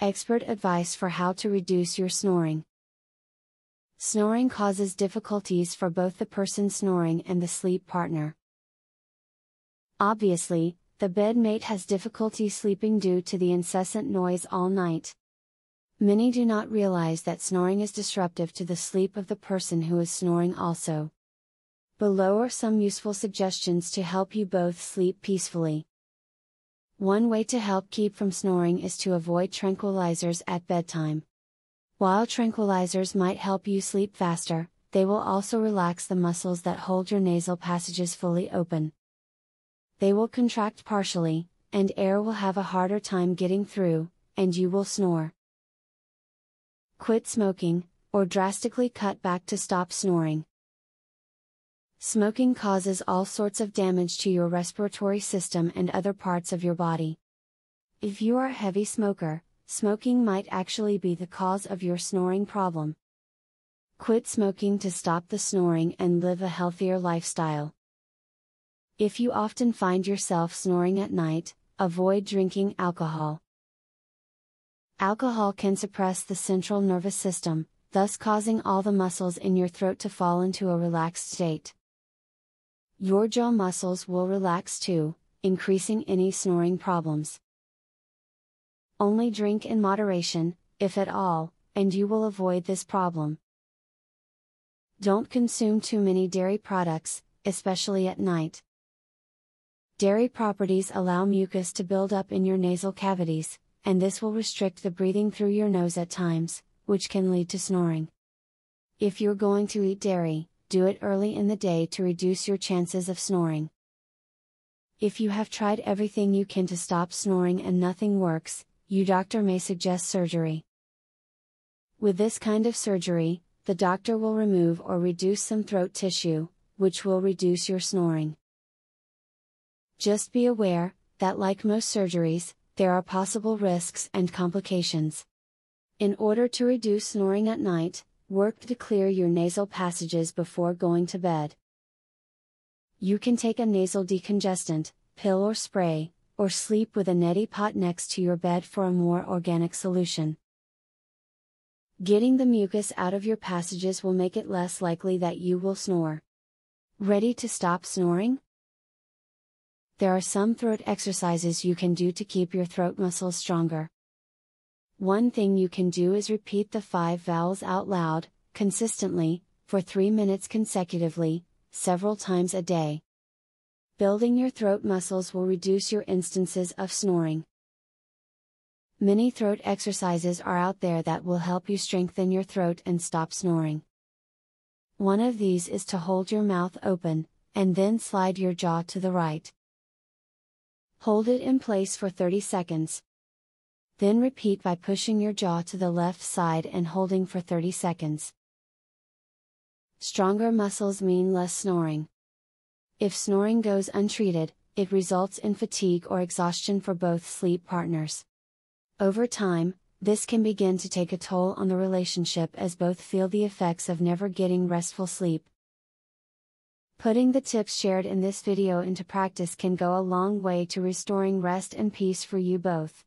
expert advice for how to reduce your snoring. Snoring causes difficulties for both the person snoring and the sleep partner. Obviously, the bedmate has difficulty sleeping due to the incessant noise all night. Many do not realize that snoring is disruptive to the sleep of the person who is snoring also. Below are some useful suggestions to help you both sleep peacefully. One way to help keep from snoring is to avoid tranquilizers at bedtime. While tranquilizers might help you sleep faster, they will also relax the muscles that hold your nasal passages fully open. They will contract partially, and air will have a harder time getting through, and you will snore. Quit smoking, or drastically cut back to stop snoring. Smoking causes all sorts of damage to your respiratory system and other parts of your body. If you are a heavy smoker, smoking might actually be the cause of your snoring problem. Quit smoking to stop the snoring and live a healthier lifestyle. If you often find yourself snoring at night, avoid drinking alcohol. Alcohol can suppress the central nervous system, thus causing all the muscles in your throat to fall into a relaxed state. Your jaw muscles will relax too, increasing any snoring problems. Only drink in moderation, if at all, and you will avoid this problem. Don't consume too many dairy products, especially at night. Dairy properties allow mucus to build up in your nasal cavities, and this will restrict the breathing through your nose at times, which can lead to snoring. If you're going to eat dairy, do it early in the day to reduce your chances of snoring. If you have tried everything you can to stop snoring and nothing works, you doctor may suggest surgery. With this kind of surgery, the doctor will remove or reduce some throat tissue, which will reduce your snoring. Just be aware, that like most surgeries, there are possible risks and complications. In order to reduce snoring at night, Work to clear your nasal passages before going to bed. You can take a nasal decongestant, pill or spray, or sleep with a neti pot next to your bed for a more organic solution. Getting the mucus out of your passages will make it less likely that you will snore. Ready to stop snoring? There are some throat exercises you can do to keep your throat muscles stronger. One thing you can do is repeat the five vowels out loud, consistently, for 3 minutes consecutively, several times a day. Building your throat muscles will reduce your instances of snoring. Many throat exercises are out there that will help you strengthen your throat and stop snoring. One of these is to hold your mouth open, and then slide your jaw to the right. Hold it in place for 30 seconds. Then repeat by pushing your jaw to the left side and holding for 30 seconds. Stronger muscles mean less snoring. If snoring goes untreated, it results in fatigue or exhaustion for both sleep partners. Over time, this can begin to take a toll on the relationship as both feel the effects of never getting restful sleep. Putting the tips shared in this video into practice can go a long way to restoring rest and peace for you both.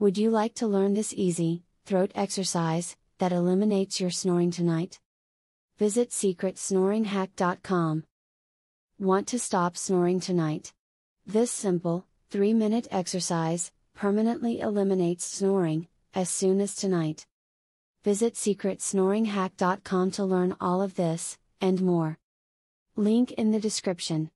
Would you like to learn this easy, throat exercise, that eliminates your snoring tonight? Visit secretsnoringhack.com. Want to stop snoring tonight? This simple, 3 minute exercise, permanently eliminates snoring, as soon as tonight. Visit secretsnoringhack.com to learn all of this, and more. Link in the description.